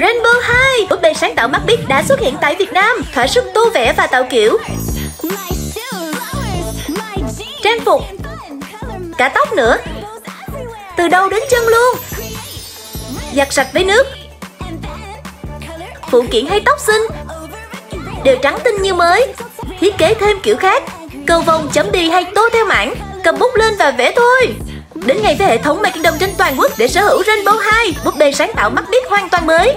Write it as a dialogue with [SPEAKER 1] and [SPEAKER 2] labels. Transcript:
[SPEAKER 1] Rainbow 2 Búp bê sáng tạo mắt biết đã xuất hiện tại Việt Nam, Thỏa sức tô vẽ và tạo kiểu. Trang phục, Cả tóc nữa. Từ đầu đến chân luôn? Giặt sạch với nước. Phụ kiện hay tóc xinh. Đều trắng tinh như mới. Thiết kế thêm kiểu khác. Cầu vòng chấm đi hay tô theo mảng. Cầm bút lên và vẽ thôi. Đến ngay với hệ thống My Kingdom trên toàn quốc để sở hữu Rainbow 2 Búp bê sáng tạo mắt biết hoàn toàn mới.